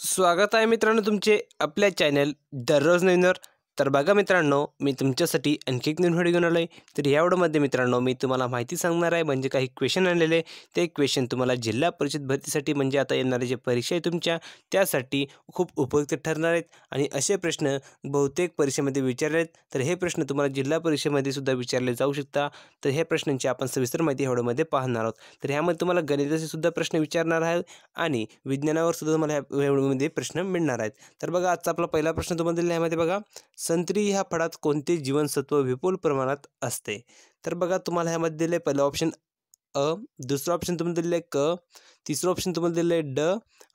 स्वागत आहे मित्रांनो तुमचे आपल्या चॅनल दररोज नवीनवर तर बघा मित्रांनो मी तुमच्यासाठी आणखी एक नवीन व्हिडिओ घेऊन आलो आहे तर या व्हिडिओमध्ये मित्रांनो मी तुम्हाला माहिती सांगणार आहे म्हणजे काही क्वेश्चन आणलेले ते क्वेश्चन तुम्हाला जिल्हा परिषद भरतीसाठी म्हणजे आता येणारे जे परीक्षा आहे तुमच्या त्यासाठी खूप उपयुक्त ठरणार आहेत. आणि असे प्रश्न बहुतेक परीक्षेमध्ये विचारले आहेत तर हे प्रश्न तुम्हाला जिल्हा परिषदेमध्ये सुद्धा विचारले जाऊ शकता. तर हे प्रश्नांची आपण सविस्तर माहिती या व्हिडिओमध्ये पाहणार आहोत. तर ह्यामध्ये तुम्हाला गणिताचे सुद्धा प्रश्न विचारणार आहेत आणि विज्ञानावर सुद्धा तुम्हाला ह्या व्हिडिओमध्ये प्रश्न मिळणार आहेत. तर बघा आजचा आपला पहिला प्रश्न तुम्हाला दिला ह्यामध्ये बघा. संत्री ह्या फळात कोणते जीवनसत्व विपुल प्रमाणात असते? तर बघा तुम्हाला ह्यामध्ये दिले पहिलं ऑप्शन अ दुसरं ऑप्शन तुम्हाला दिलेलं आहे क तिसरं ऑप्शन तुम्हाला दिलं आहे ड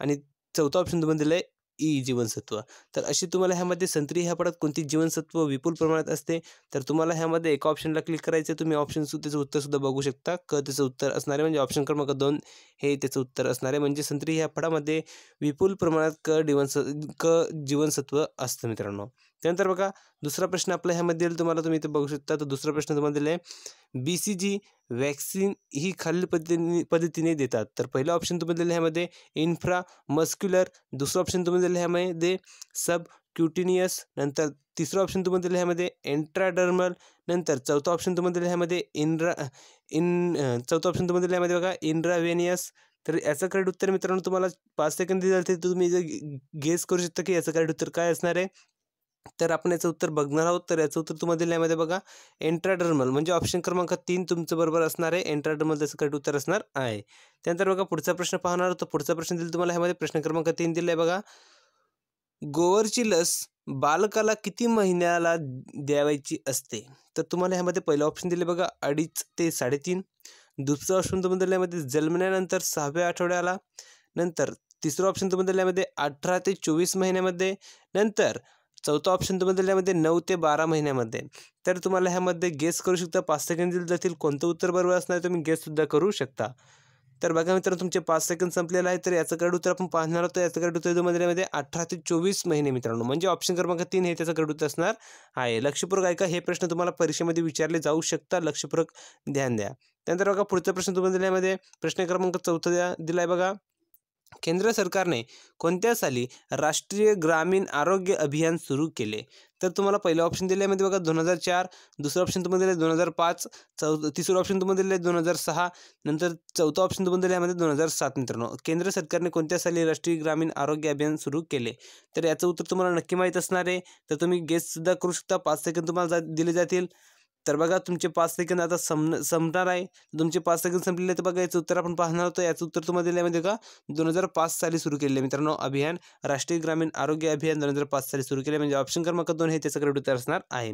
आणि चौथं ऑप्शन तुम्हाला दिलं आहे ई जीवनसत्व. तर अशी तुम्हाला ह्यामध्ये संत्री ह्या फळात कोणती जीवनसत्व विपुल प्रमाणात असते? तर तुम्हाला ह्यामध्ये एका ऑप्शनला क्लिक करायचं तुम्ही ऑप्शन त्याचं उत्तरसुद्धा बघू शकता. क त्याचं उत्तर असणारे म्हणजे ऑप्शन क्रमांक दोन हे त्याचं उत्तर असणारे म्हणजे संत्री ह्या फळामध्ये विपुल प्रमाणात क जीवनस क जीवनसत्व असतं मित्रांनो. त्यानंतर बघा दुसरा प्रश्न आपला ह्यामध्ये तुम्हाला तुम्ही इथे बघू शकता. तर दुसरा प्रश्न तुम्हाला दिला आहे बी सी जी वॅक्सिन ही खालील पद्धतीने पद्धतीने देतात. तर पहिलं ऑप्शन तुम्हाला दिलं ह्यामध्ये इन्फ्रा मस्क्युलर दुसरं ऑप्शन तुम्हाला दिलं ह्यामध्ये सब क्युटिनियस नंतर तिसरा ऑप्शन तुम्हाला दिलं ह्यामध्ये एन्ट्राडर्मल नंतर चौथा ऑप्शन तुम्हाला दिलं ह्यामध्ये इनरा इन चौथा ऑप्शन तुम्हाला दिलं ह्यामध्ये बघा इनरावेनियस तर याचं करेक्ट उत्तर मित्रांनो तुम्हाला पाच सेकंद दिलं तर तुम्ही जर गेस करू शकता की याचं करेक्ट उत्तर काय असणार आहे? तर आपण याचं उत्तर बघणार आहोत. तर याचं उत्तर तुम्हाला दिलं यामध्ये बघा एन्ट्राडर्मल म्हणजे ऑप्शन क्रमांक तीन तुमचं बरोबर असणार आहे. एन्ट्राडर्मल त्याचं करेक्ट उत्तर असणार आहे. त्यानंतर बघा पुढचा प्रश्न पाहणार होतो पुढचा प्रश्न दिला तुम्हाला ह्यामध्ये प्रश्न क्रमांक तीन दिला आहे बघा. गोवरची लस बालकाला किती महिन्याला द्यावायची असते? तर तुम्हाला ह्यामध्ये पहिलं ऑप्शन दिले बघा अडीच ते साडेतीन. दुसरं ऑप्शन तुम्ही दिलं यामध्ये जन्मल्यानंतर सहाव्या आठवड्याला. नंतर तिसरं ऑप्शन तुम्ही दिल्यामध्ये अठरा ते चोवीस महिन्यामध्ये. नंतर चौथा ऑप्शन तुम्हाला दिल्यामध्ये नऊ ते बारा महिन्यामध्ये. तर तुम्हाला ह्यामध्ये गेस करू शकता. पाच सेकंड दिले जातील. कोणतं उत्तर बरोबर असणार तुम्ही गेससुद्धा करू शकता. तर बघा मित्रांनो तुमचे पाच सेकंद संपलेलं आहे तर याचं कडे उत्तर आपण पाहणार आहोत. याचं कडे उत्तर तुम्हाला दिल्यामध्ये अठरा ते चोवीस महिने मित्रांनो. म्हणजे ऑप्शन क्रमांक तीन हे त्याचं कडे उत्तर असणार आहे. लक्षपूर्वक ऐका. हे प्रश्न तुम्हाला परीक्षेमध्ये विचारले जाऊ शकता. लक्षपूर्वक ध्यान द्या. त्यानंतर बघा पुढचा प्रश्न तुम्हाला दिल्यामध्ये प्रश्न क्रमांक चौथा द्या आहे बघा. केंद्र सरकारने कोणत्या साली राष्ट्रीय ग्रामीण आरोग्य अभियान सुरू केले? तर तुम्हाला पहिलं ऑप्शन दिल्यामध्ये बघा दोन हजार चार दुसरं ऑप्शन तुम्हाला दिलं दोन हजार पाच चौ तिसरं ऑप्शन तुम्हाला दिलं दोन हजार सहा नंतर चौथं ऑप्शन तुम्हाला दिलं यामध्ये दोन हजार सात मित्रांनो. केंद्र सरकारने कोणत्या साली राष्ट्रीय ग्रामीण आरोग्य अभियान सुरू केले? तर याचं उत्तर तुम्हाला नक्की माहीत असणार आहे. तर तुम्ही गेससुद्धा करू शकता. पाच सेकंद तुम्हाला जा दिले जातील. तर बघा तुमचे पाच सेकंद आता सम संपणार आहे. तुमचे पाच सेकंद संपलेले तर बघा याचं उत्तर आपण पाहणार होतो. याचं उत्तर तुम्हाला दिल्यामध्ये का? दोन हजार पाच साली सुरू केले मित्रांनो अभियान. राष्ट्रीय ग्रामीण आरोग्य अभियान दोन हजार पाच साली सुरू केले म्हणजे ऑप्शन क्रमांक दोन हे त्याचं करेक्ट उत्तर असणार आहे.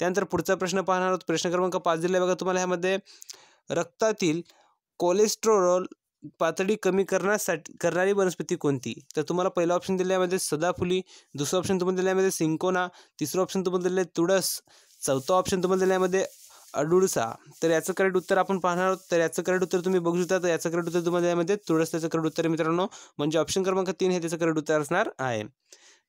त्यानंतर पुढचा प्रश्न पाहणार आहोत. प्रश्न क्रमांक पाच दिला बघा तुम्हाला ह्यामध्ये रक्तातील कोलेस्ट्रॉल पातळी कमी करण्यासाठी करणारी वनस्पती कोणती? तर तुम्हाला पहिला ऑप्शन दिल्यामध्ये सदाफुली. दुसरं ऑप्शन तुम्हाला दिल्यामध्ये सिंकोना. तिसरं ऑप्शन तुम्हाला दिले तुळस. चौथं ऑप्शन तुम्हाला दिलं यामध्ये अडुळसा. तर याचं करेक्ट उत्तर आपण पाहणार आहोत. तर याचं करेक्ट उत्तर तुम्ही बघू शकता. तर याचं करेक्ट उत्तर तुम्हाला यामध्ये तुळस त्याचं करेक्ट उत्तर मित्रांनो. म्हणजे ऑप्शन क्रमांक तीन हे त्याचं करेक्ट उत्तर असणार आहे.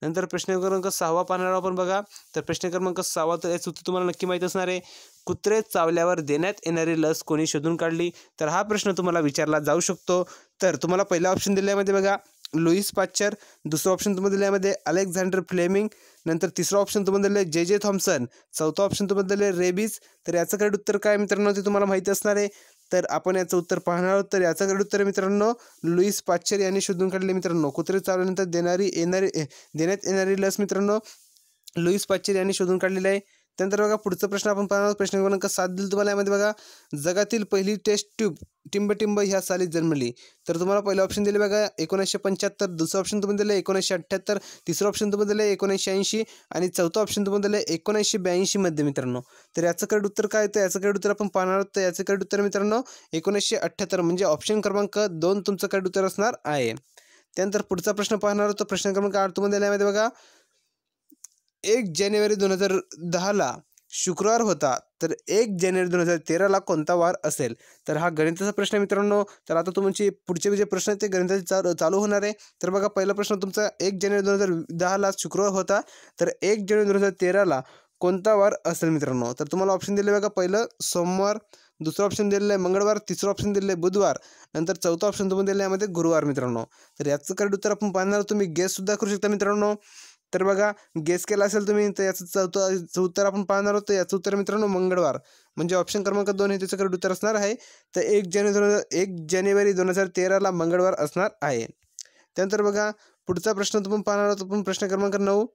नंतर प्रश्न क्रमांक सहावा पाहणार आपण बघा. तर प्रश्न क्रमांक सहावा तर याचं उत्तर तुम्हाला नक्की माहीत असणार आहे. कुत्रे चावल्यावर देण्यात येणारी लस कोणी शोधून काढली? तर हा प्रश्न तुम्हाला विचारला जाऊ शकतो. तर तुम्हाला पहिला ऑप्शन दिल्यामध्ये बघा लुईस पाच्चर दुसरं ऑप्शन तुम्हाला दिल्यामध्ये अलेक्झांडर फ्लेमिंग. नंतर तिसरा ऑप्शन तुम्हाला दिलं जे जे थॉम्सन चौथा ऑप्शन तुम्हाला दिलं रेबीज तर याचं करेक्ट उत्तर काय मित्रांनो? ते तुम्हाला माहिती असणार आहे. तर आपण याचं उत्तर पाहणार आहोत. तर याचं करेक्ट उत्तर मित्रांनो लुईस पाश्चर यांनी शोधून काढले मित्रांनो. कुत्रे चावल्यानंतर देणारी येणारी देण्यात येणारी लस मित्रांनो लुईस पाश्चर यांनी शोधून काढलेली आहे. त्यानंतर बघा पुढचा प्रश्न आपण पाहणार प्रश्न क्रमांक सात दिल तुम्हाला. यामध्ये बघा जगातील पहिली टेस्ट ट्यूब टिंबटिंब ह्या साली जन्मली. तर तुम्हाला पहिलं ऑप्शन दिले बघा एकोणीसशे पंच्याहत्तर. दुसरं ऑप्शन तुम्ही दिलं एकोणीसशे अठ्ठ्याहत्तर. तिसरं ऑप्शन तुम्ही दिलं एकोणीसशे ऐंशी. आणि चौथं ऑप्शन तुम्ही दिलं एकोणीसशे ब्याऐंशीमध्ये मित्रांनो. तर याचं करेक्ट उत्तर काय तर याचं करेक्ट उत्तर आपण पाहणार आहोत. तर याचं करेक्ट उत्तर मित्रांनो एकोणीसशे अठ्ठ्याहत्तर. म्हणजे ऑप्शन क्रमांक दोन तुमचं करेक्ट उत्तर असणार आहे. त्यानंतर पुढचा प्रश्न पाहणार आहोत. प्रश्न क्रमांक आठ तुम्हाला दिल्यामध्ये बघा एक जानेवारी दोन हजार दहाला शुक्रवार होता तर एक जानेवारी दोन हजार तेराला कोणता वार असेल? तर हा गणिताचा प्रश्न मित्रांनो. तर आता तुमचे पुढचे जे प्रश्न आहेत ते गणिताचे चालू चालू होणार आहे. तर बघा पहिला प्रश्न तुमचा एक जानेवारी दोन हजार दहाला शुक्रवार होता तर एक जानेवारी दोन हजार तेराला कोणता वार असेल मित्रांनो? तर तुम्हाला ऑप्शन दिले बघा पहिलं सोमवार दुसरं ऑप्शन दिलेलं आहे मंगळवार तिसरं ऑप्शन दिलेलं आहे बुधवार नंतर चौथं ऑप्शन तुम्हाला दिलं आहे यामध्ये गुरुवार मित्रांनो. तर याचं करेक्ट उत्तर आपण पाहणार तुम्ही गेससुद्धा करू शकता मित्रांनो. तर बघा गेस केला असेल तुम्ही तर याचं चौथं उत्तर आपण पाहणार होतो याचं उत्तर मित्रांनो मंगळवार. म्हणजे ऑप्शन क्रमांक दोन हे त्याचं करेक्ट उत्तर असणार आहे. तर एक जानेवारी दोन एक जानेवारी दोन हजार तेराला मंगळवार असणार आहे. त्यानंतर बघा पुढचा प्रश्न तुम्ही पाहणार आहोत. आपण प्रश्न क्रमांक नऊ.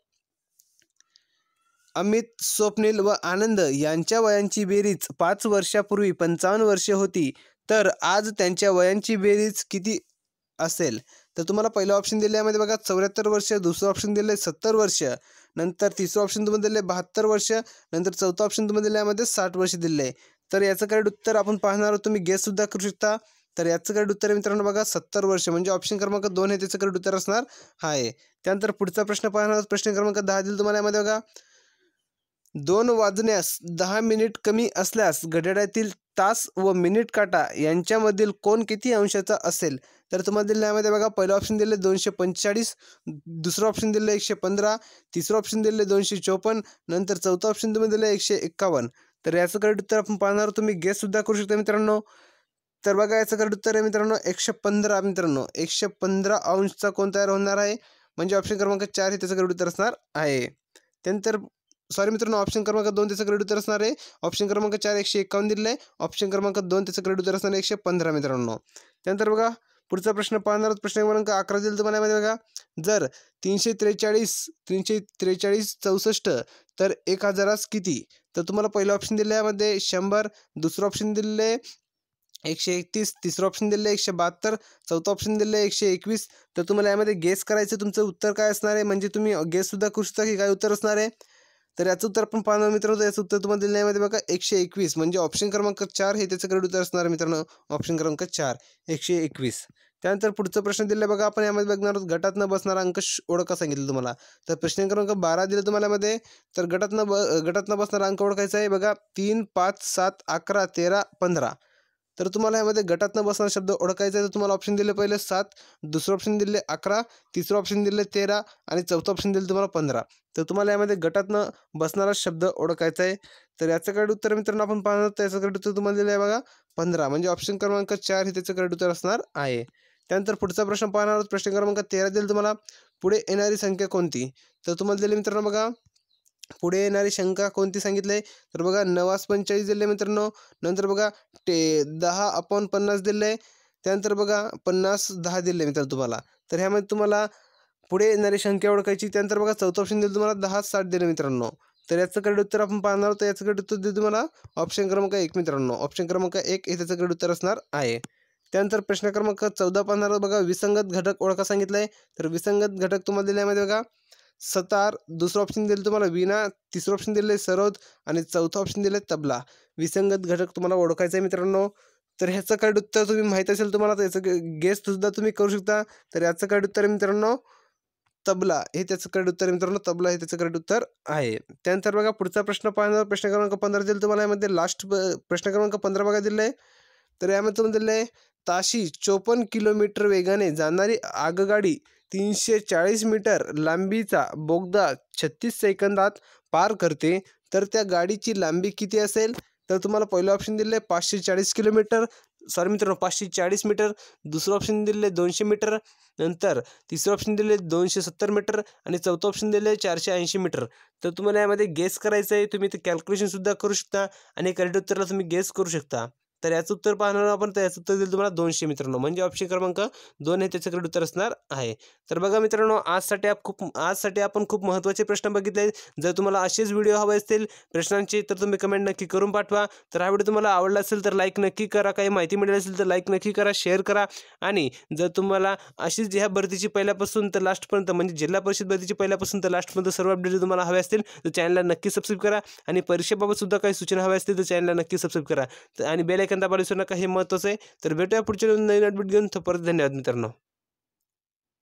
अमित स्वप्नील व आनंद यांच्या वयांची बेरीज पाच वर्षापूर्वी पंचावन्न वर्षे होती. तर आज त्यांच्या वयांची बेरीज किती असेल? तर तुम्हाला पहिलं ऑप्शन दिलं यामध्ये बघा चौऱ्याहत्तर वर्ष दुसरं ऑप्शन दिलं आहे सत्तर वर्ष नंतर तिसरं ऑप्शन तुम्हाला दिलं आहे बहात्तर वर्ष नंतर चौथं ऑप्शन तुम्हाला दिलं यामध्ये साठ वर्ष दिलं आहे तर याचं करेक्ट उत्तर आपण पाहणार आहोत तुम्ही गेससुद्धा करू शकता. तर याचं करेक्ट उत्तर मित्रांनो बघा सत्तर वर्ष म्हणजे ऑप्शन क्रमांक दोन आहे त्याचं करेक्ट उत्तर असणार हा आहे त्यानंतर पुढचा प्रश्न पाहणार आहोत प्रश्न क्रमांक दहा दिला तुम्हाला यामध्ये बघा. दोन वाजण्यास दहा मिनिट कमी असल्यास घड्याळातील तास व मिनिट काटा यांच्यामधील कोण किती अंशाचा असेल? तर तुम्हाला दिलं यामध्ये बघा. पहिलं ऑप्शन दिले दोनशे पंचेचाळीस दुसरं ऑप्शन दिलं एकशे पंधरा तिसरं ऑप्शन दिले दोनशे चोपन्न नंतर चौथं ऑप्शन तुम्ही दिलं एकशे एक्कावन्न. तर याचं करेक्ट उत्तर आपण पाहणार तुम्ही गेससुद्धा करू शकता मित्रांनो. तर बघा याचं करेक्ट उत्तर आहे मित्रांनो एकशे पंधरा मित्रांनो. एकशे पंधरा अंशचा कोण तयार होणार आहे? म्हणजे ऑप्शन क्रमांक चार हे त्याचं करेक्ट उत्तर असणार आहे. त्यानंतर सॉरी मित्रांनो ऑप्शन क्रमांक दोन त्याचं क्रेडिट उत्तर असणार आहे. ऑप्शन क्रमांक चार एकशे एकावन्न दिलं आहे. ऑप्शन क्रमांक दोन त्याचं क्रेडिट उत्तर असणार आहे एकशे पंधरा मित्रांनो. त्यानंतर बघा पुढचा प्रश्न पाहणार प्रश्न क्रमांक अकरा दिल तुम्हाला माहिती बघा जर तीनशे त्रेचाळीस तीनशे त्रेचाळीस चौसष्ट तर एक हजारास किती? तर तुम्हाला पहिलं ऑप्शन दिलं यामध्ये शंभर दुसरं ऑप्शन दिलेलं आहे एकशे एकतीस तिसरं ऑप्शन दिलं आहे एकशे बहात्तर चौथं ऑप्शन दिलं आहे एकशे एकवीस. तर तुम्हाला यामध्ये गेस करायचं तुमचं उत्तर काय असणार आहे? म्हणजे तुम्ही गेससुद्धा करू शकता की काय उत्तर असणार आहे? तर याचं उत्तर आपण पाहणार मित्रांनो. याचं उत्तर तुम्हाला दिलं दिल्यामध्ये बघा एकशे एकवीस. म्हणजे ऑप्शन क्रमांक चार हे त्याचं क्रेडिट उत्तर असणार मित्रांनो. ऑप्शन क्रमांक चार एकशे एकवीस. त्यानंतर पुढचा प्रश्न दिला बघा आपण यामध्ये बघणार आहोत गटात न बसणारा अंक ओळखा सांगितलं तुम्हाला. तर प्रश्न क्रमांक बारा दिलं तुम्हाला यामध्ये. तर गटात न ब गटात न बसणारा अंक ओळखायचा आहे बघा तीन पाच सात अकरा तेरा पंधरा. तर तुम्हाला यामध्ये गटातनं बसणारा शब्द ओळखायचा आहे. तर तुम्हाला ऑप्शन दिले पहिले सात दुसरं ऑप्शन दिले अकरा तिसरं ऑप्शन दिले तेरा आणि चौथं ऑप्शन दिलं तुम्हाला पंधरा. तर तुम्हाला यामध्ये गटातनं बसणारा शब्द ओळखायचा आहे. तर याचं करेक्ट उत्तर मित्रांनो आपण पाहणार त्याचं याचं उत्तर तुम्हाला दिलं आहे बघा पंधरा. म्हणजे ऑप्शन क्रमांक चार हे त्याचं करेक्ट उत्तर असणार आहे. त्यानंतर पुढचा प्रश्न पाहणार आहोत. प्रश्न क्रमांक तेरा दिले तुम्हाला. पुढे येणारी संख्या कोणती? तर तुम्हाला दिले मित्रांनो बघा पुढे येणारी शंका कोणती सांगितले? तर बघा नवास पंचेचाळीस दिले मित्रांनो. नंतर बघा टे दहा अपॉन पन्नास दिले. त्यानंतर बघा पन्नास दहा दिले मित्रांनो तुम्हाला. तर ह्यामध्ये तुम्हाला पुढे येणारी शंका ओळखायची. त्यानंतर बघा चौथं ऑप्शन दिलं तुम्हाला दहा साठ दिले मित्रांनो. तर याचं कडे उत्तर आपण पाहणार होतं याचं कडे उत्तर दिलं तुम्हाला ऑप्शन क्रमांक एक मित्रांनो. ऑप्शन क्रमांक एक हे त्याचं कडे उत्तर असणार आहे. त्यानंतर प्रश्न क्रमांक चौदा पाहणार बघा विसंगत घटक ओळखा सांगितलं आहे तर विसंगत घटक तुम्हाला दिल्यामध्ये बघा. सतार दुसरं ऑप्शन दिलं तुम्हाला विना तिसरं ऑप्शन दिलं आहे सरोद आणि चौथं ऑप्शन दिलं आहे तबला. विसंगत घटक तुम्हाला ओळखायचं आहे मित्रांनो. तर ह्याचं करेक्ट उत्तर तुम्ही माहीत असेल तुम्हाला तर याचं गेस्ट सुद्धा तुम्ही करू शकता. तर याचं करेक्ट उत्तर मित्रांनो तबला. हे त्याचं करेक्ट उत्तर मित्रांनो तबला हे त्याचं करेक्ट उत्तर आहे. त्यानंतर बघा पुढचा प्रश्न पाहणार प्रश्न क्रमांक पंधरा दिला तुम्हाला यामध्ये लास्ट प्रश्न क्रमांक पंधरा बघा दिलं आहे. तर यामध्ये तुम्हाला दिलं आहे ताशी चोपन्न किलोमीटर वेगाने जाणारी आगगाडी तीनशे चाळीस मीटर लांबीचा बोगदा छत्तीस सेकंदात पार करते तर त्या गाडीची लांबी किती असेल? तर तुम्हाला पहिलं ऑप्शन दिलं आहे पाचशे चाळीस किलोमीटर सॉरी मित्रांनो पाचशे चाळीस मीटर. दुसरं ऑप्शन दिले दोनशे मीटर. नंतर तिसरं ऑप्शन दिले दोनशे सत्तर मीटर. आणि चौथं ऑप्शन दिले चारशे ऐंशी मीटर. तर तुम्हाला यामध्ये गेस करायचं आहे तुम्ही ते कॅल्क्युलेशनसुद्धा करू शकता. आणि करेक्ट उत्तरला तुम्ही गेस करू शकता. तर याचं उत्तर पाहणार आपण. तर याचं उत्तर दिलं तुम्हाला दोनशे मित्रांनो. म्हणजे ऑप्शन क्रमांक दोन हे त्याच्याकडे उत्तर असणार आहे. तर बघा मित्रांनो आजसाठी आप खूप आजसाठी आपण खूप महत्त्वाचे प्रश्न बघितले. जर तुम्हाला असेच व्हिडिओ हवे असतील प्रश्नांचे तर तुम्ही कमेंट नक्की करून पाठवा. तर हा व्हिडिओ तुम्हाला आवडला असेल तर लाईक नक्की करा. काही माहिती मिळाली असेल तर लाईक नक्की करा शेअर करा. आणि जर तुम्हाला अशीच ह्या भरतीची पहिल्यापासून तर लास्टपर्यंत म्हणजे जिल्हा परिषद भरतीची पहिल्यापासून तर लास्टपर्यंत सर्व अपडेट तुम्हाला हवे असतील तर चॅनलला नक्की सबस्क्राईब करा. आणि परीक्षेबाबत सुद्धा काही सूचना हव्या असतील तर चॅनलला नक्की सबस्क्राईब करा. आणि बेल आयकन दाबायला विसरू नका हे महत्त्वाचं आहे. तर भेटूया पुढच्या नवीन अपडेट घेऊन. तर परत धन्यवाद मित्रांनो.